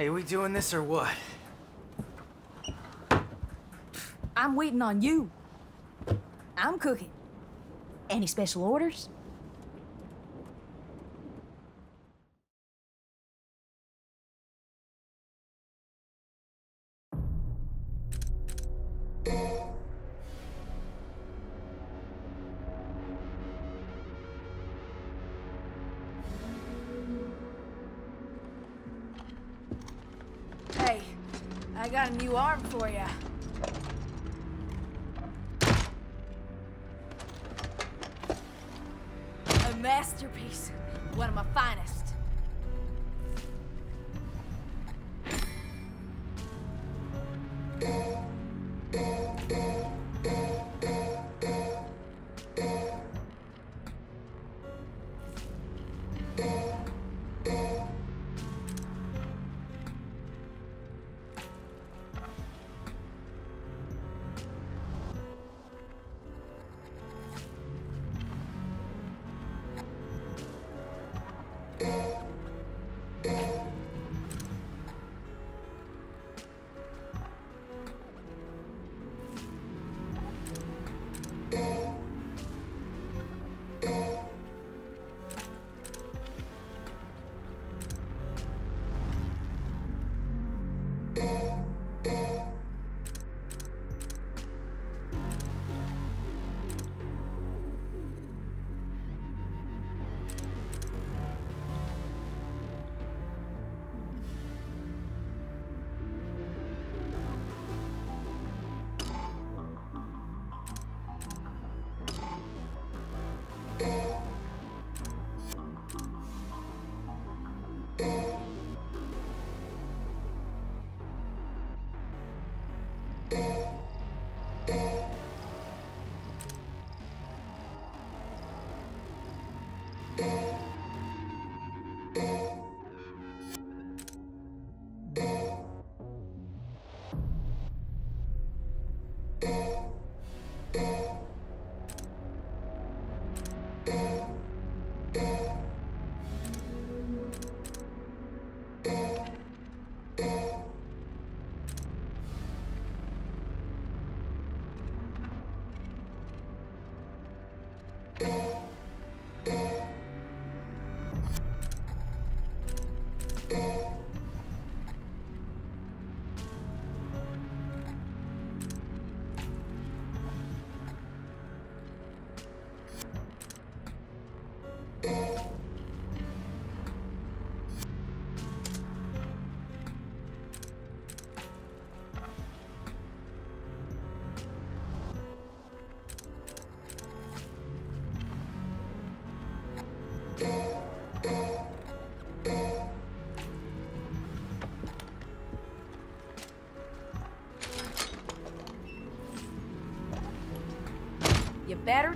Hey, we doing this or what? I'm waiting on you. I'm cooking. Any special orders? Got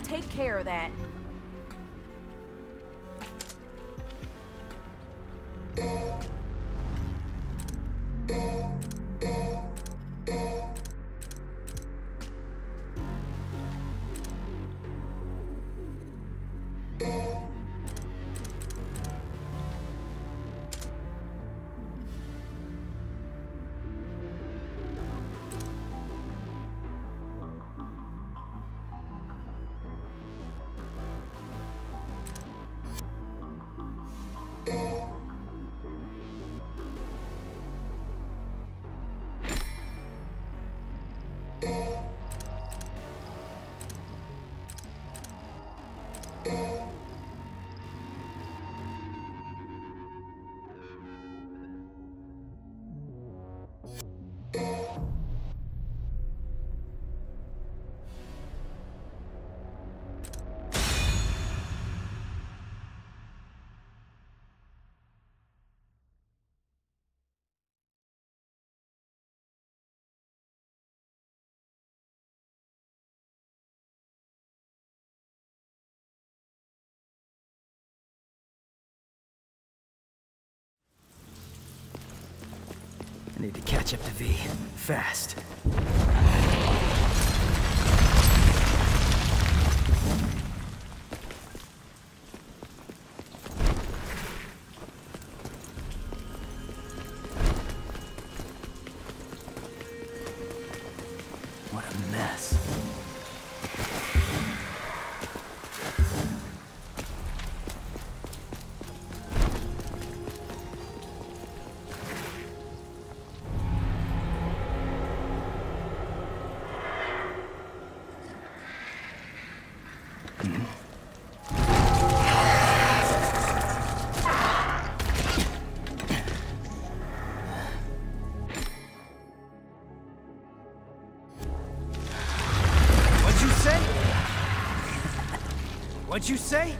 take care of that. Need to catch up to V. Fast. What'd you say?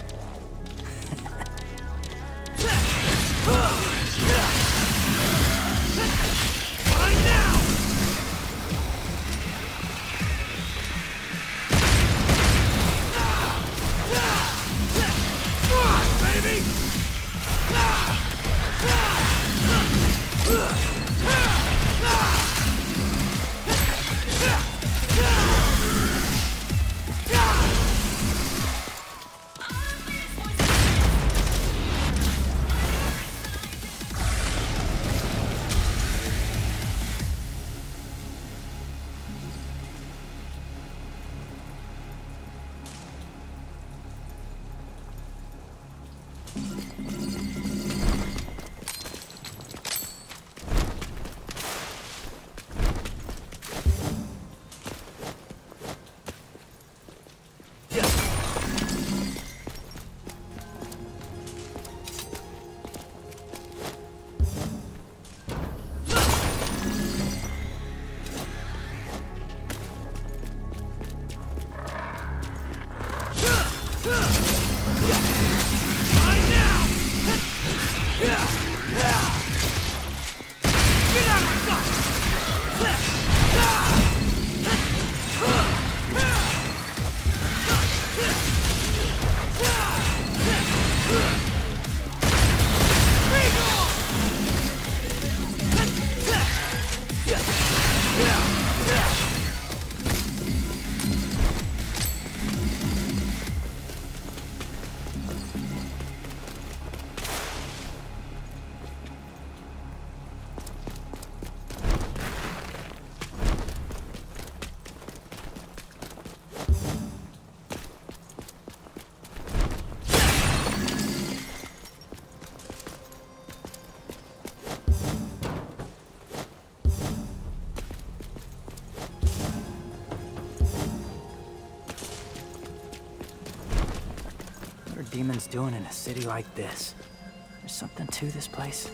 Doing in a city like this? There's something to this place.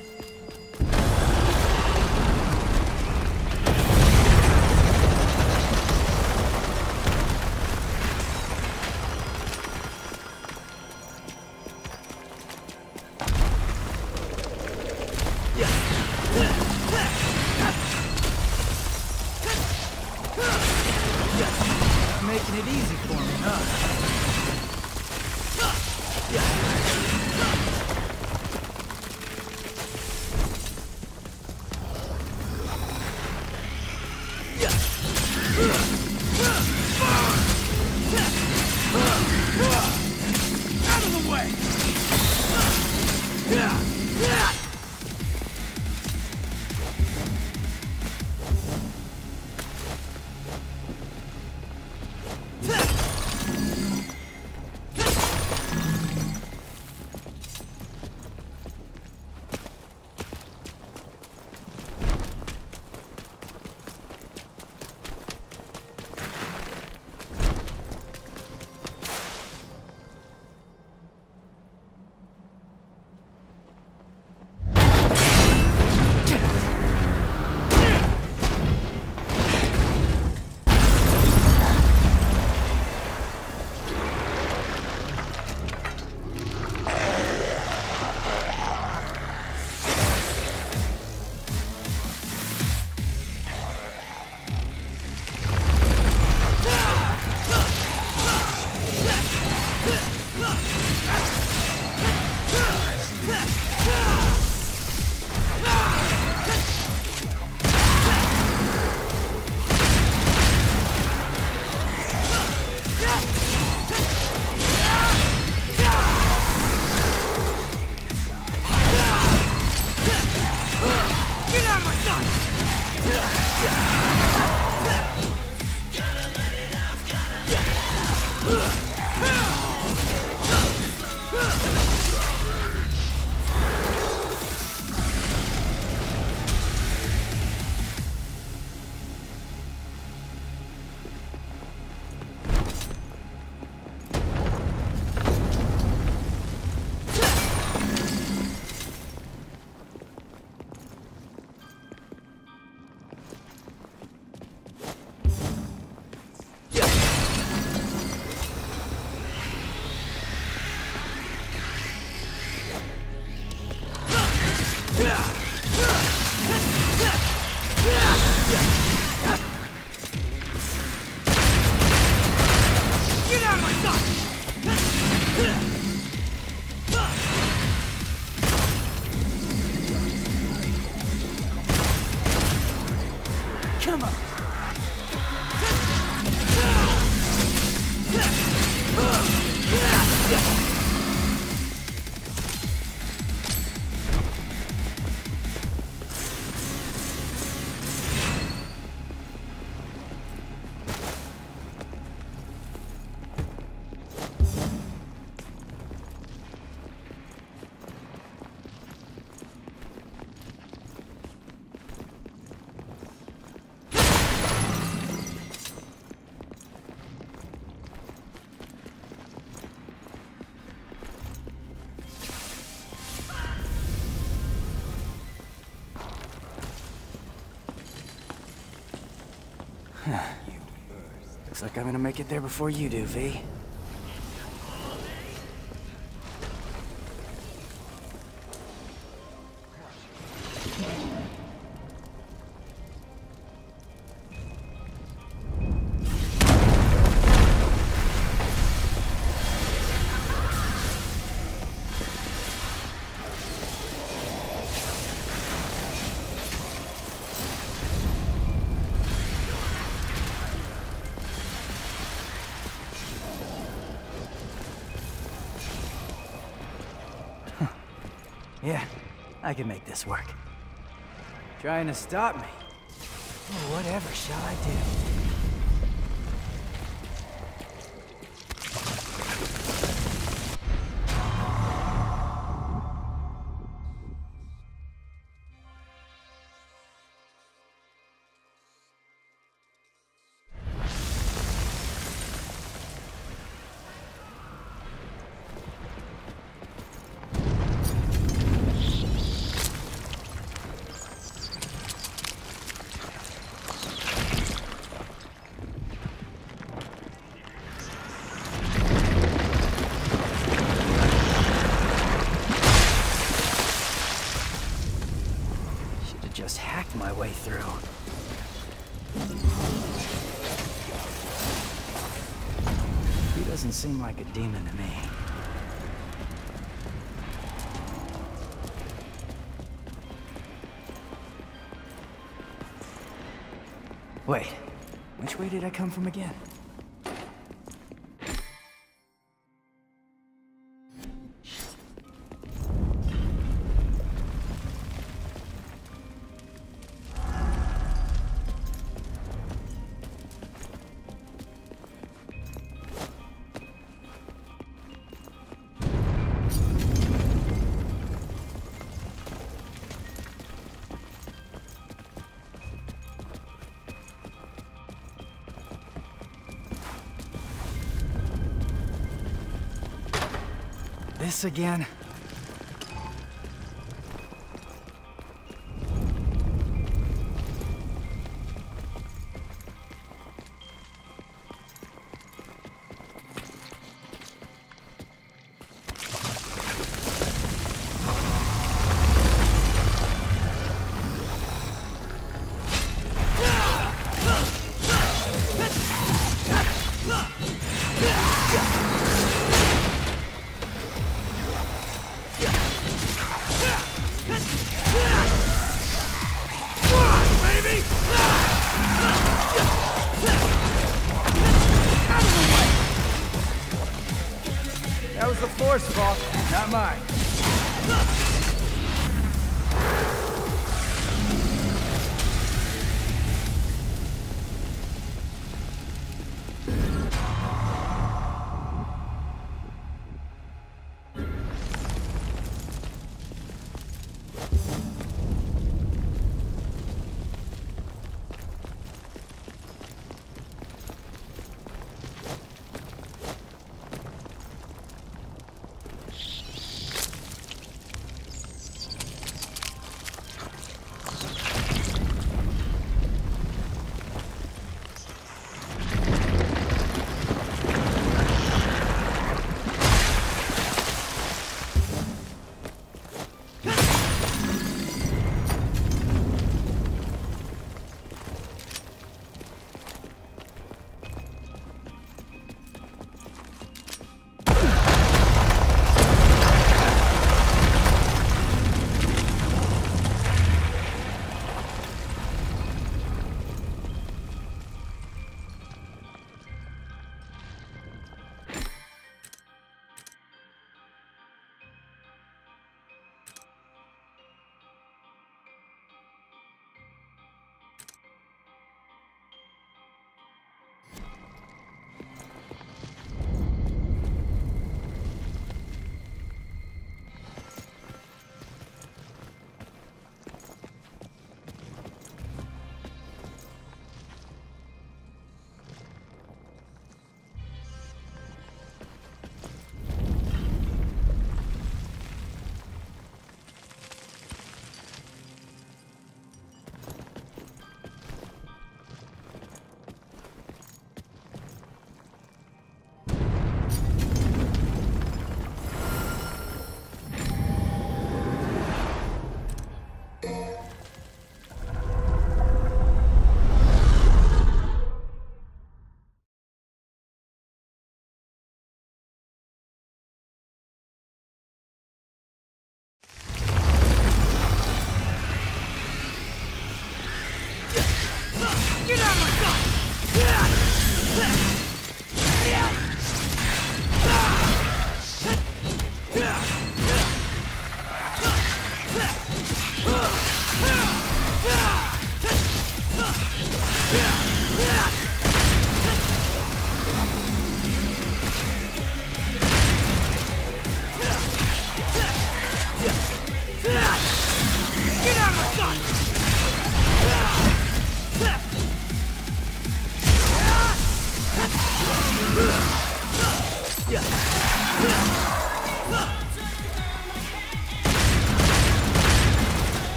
Looks like I'm gonna make it there before you do, V. I can make this work. Trying to stop me? Whatever shall I do? My way through. He doesn't seem like a demon to me. Wait, which way did I come from again? This again?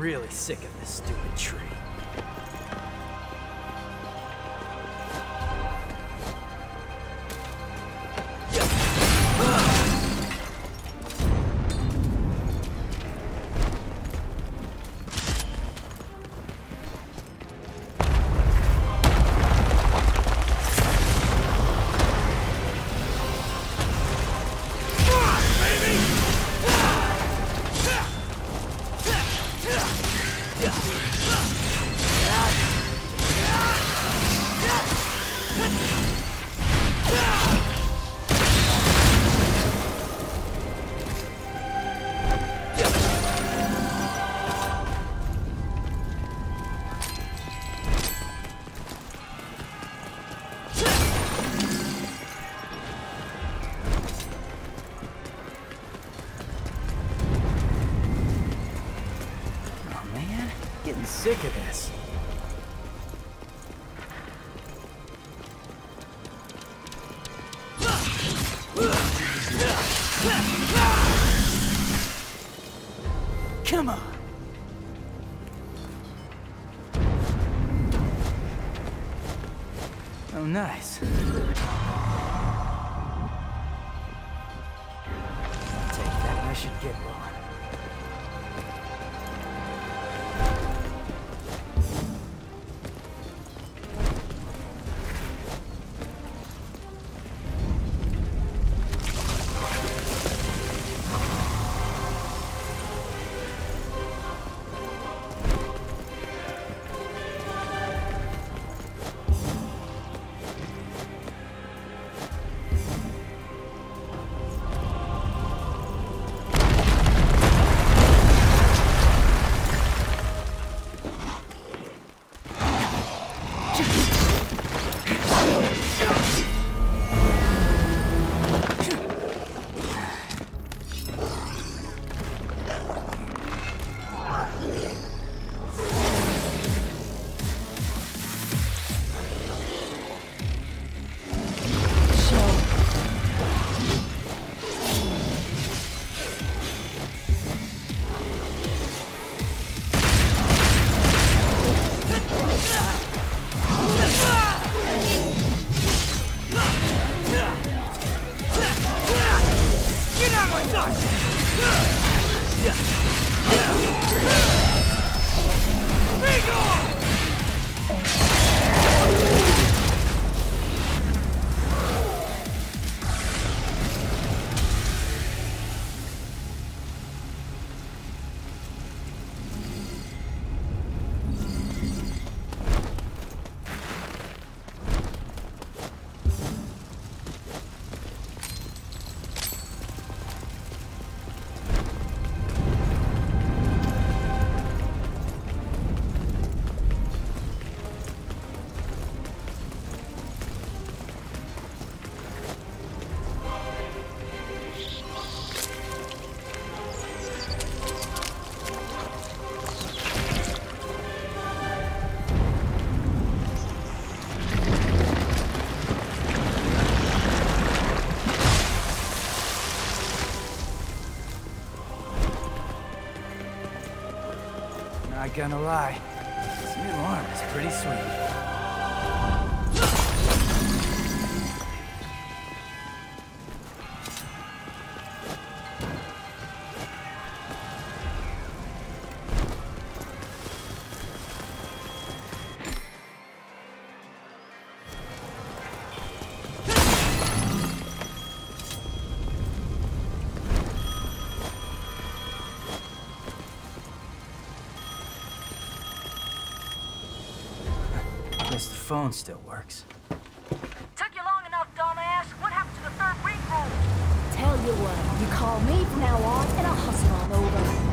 Really sick of this stupid tree. Gonna lie, this new arm is pretty sweet. Phone still works. Took you long enough, dumbass. What happened to the third ring roll? Tell you what, you call me from now on, and I'll hustle on over.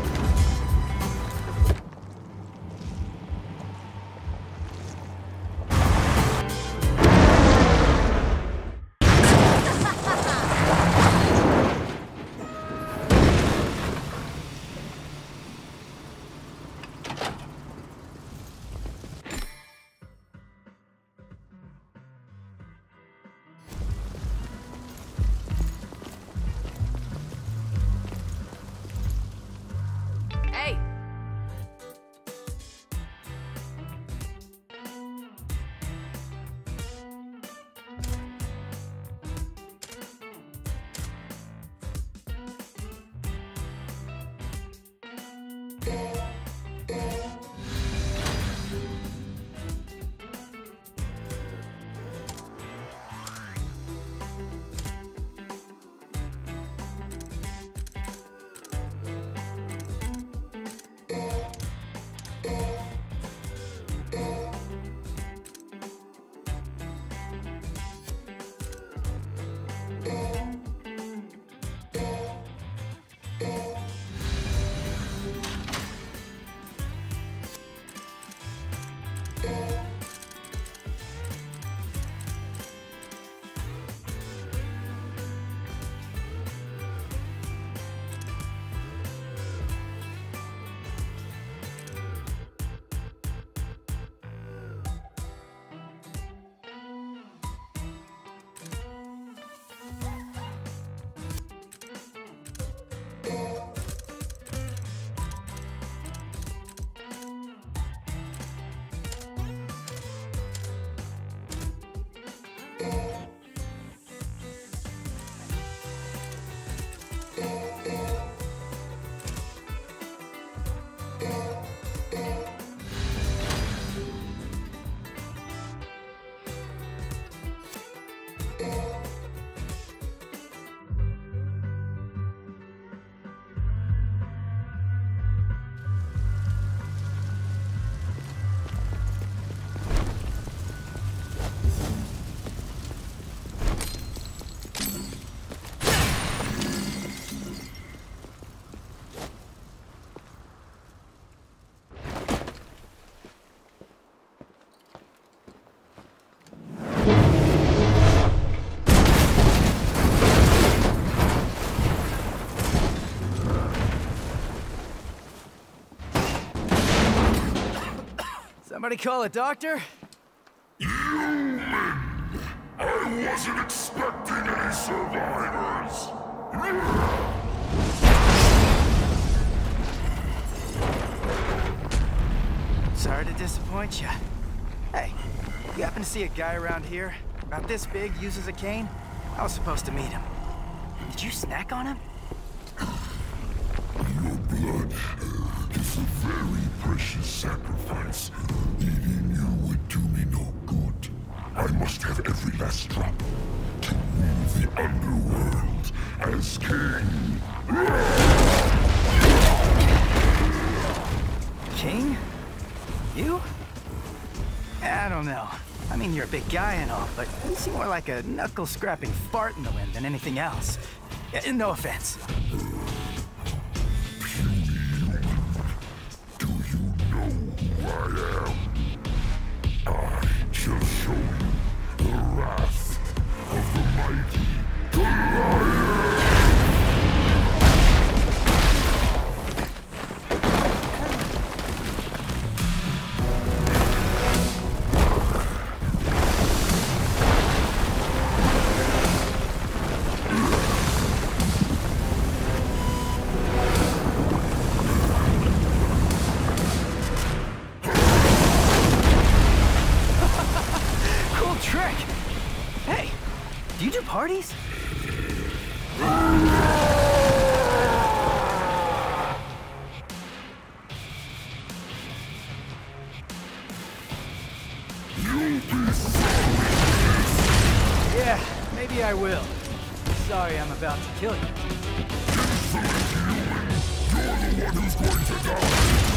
Somebody call a doctor? I wasn't expecting any survivors. Sorry to disappoint you. Hey, you happen to see a guy around here? About this big, uses a cane? I was supposed to meet him. Did you snack on him? Your blood is a very precious sacrifice. Underworld as king. King? You? I don't know. I mean, you're a big guy and all, but you seem more like a knuckle-scrapping fart in the wind than anything else. No offense. Parties? Yeah, maybe I will. Sorry I'm about to kill you. You're the one who's going to die!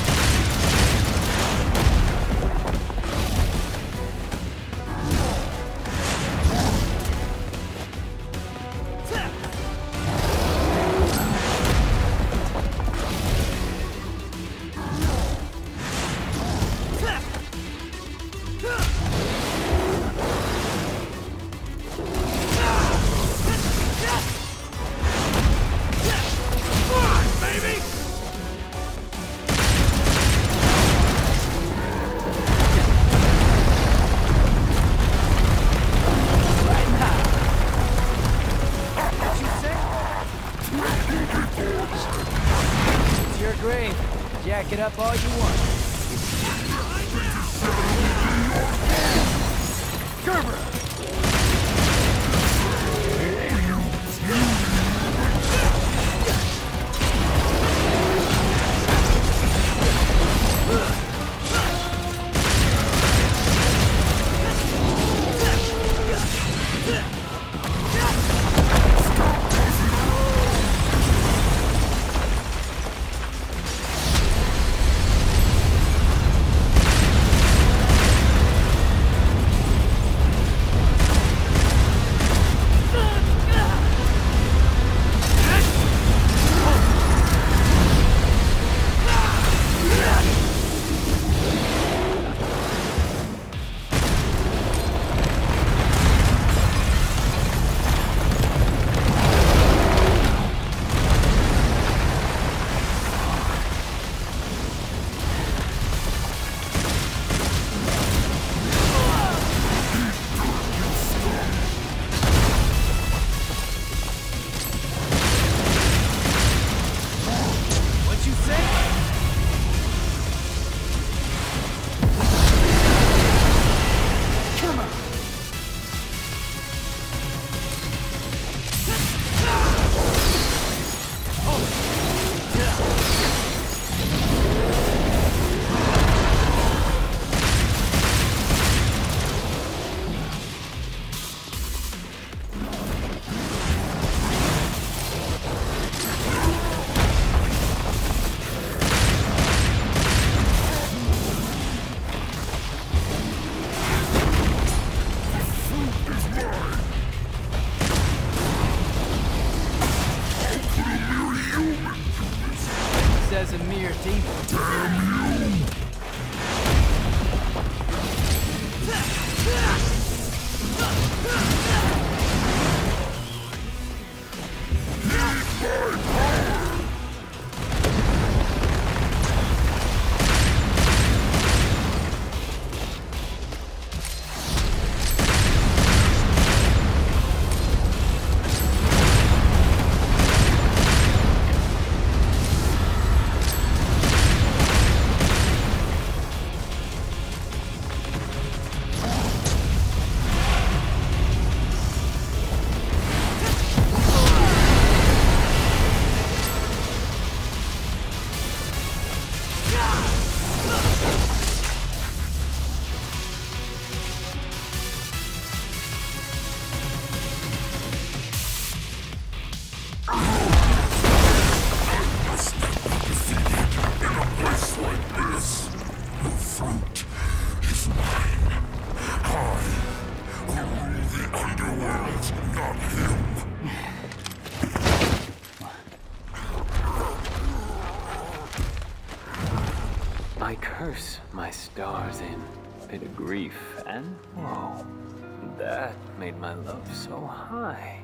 So high,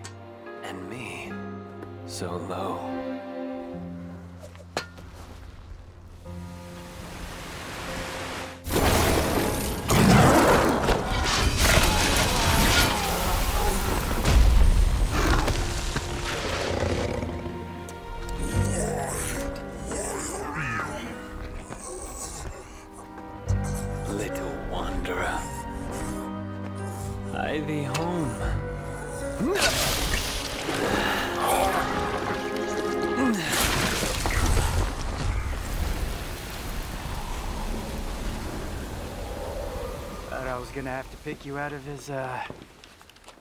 and me so low. Little wanderer, I home Thought I was gonna have to pick you out of his, uh,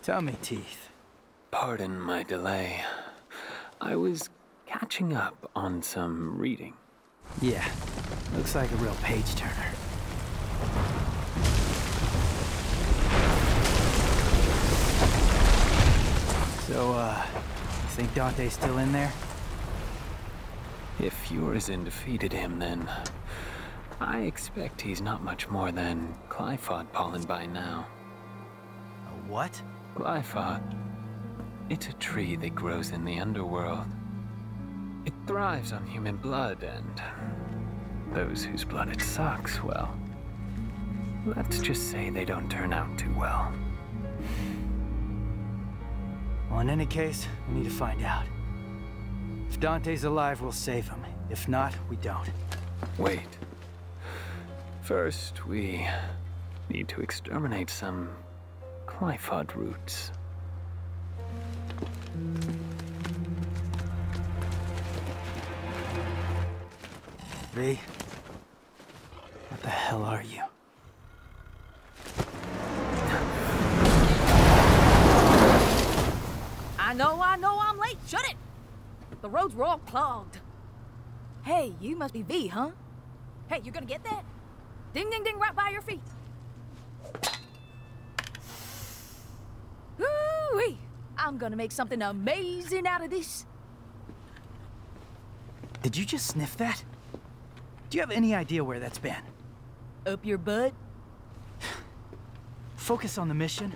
tummy teeth. Pardon my delay. I was catching up on some reading. Yeah, looks like a real page turner. So, uh, you think Dante's still in there? If Urizen defeated him, then I expect he's not much more than Qliphoth pollen by now. A what? Qliphoth. It's a tree that grows in the underworld. It thrives on human blood, and those whose blood it sucks, well, let's just say they don't turn out too well. Well, in any case, we need to find out. If Dante's alive, we'll save him. If not, we don't. Wait. First, we need to exterminate some Qliphoth roots. V, what the hell are you? Know, I know I'm late. Shut it! The roads were all clogged. Hey, you must be V, huh? Hey, you're gonna get that? Ding, ding, ding, right by your feet. Ooh-wee! I'm gonna make something amazing out of this. Did you just sniff that? Do you have any idea where that's been? Up your butt? Focus on the mission,